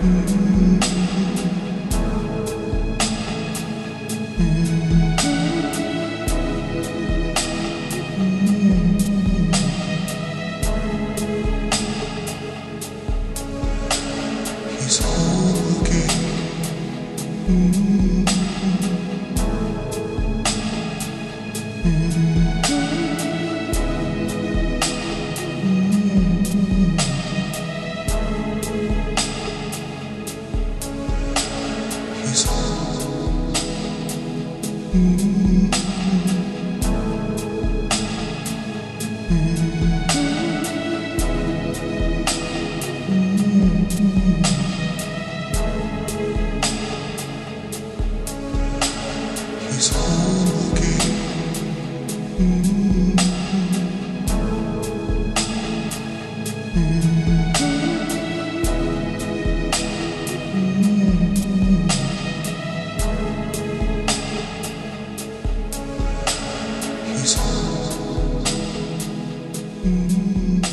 He's home mm-hmm. mm-hmm. He's home again. He's Mm-hmm.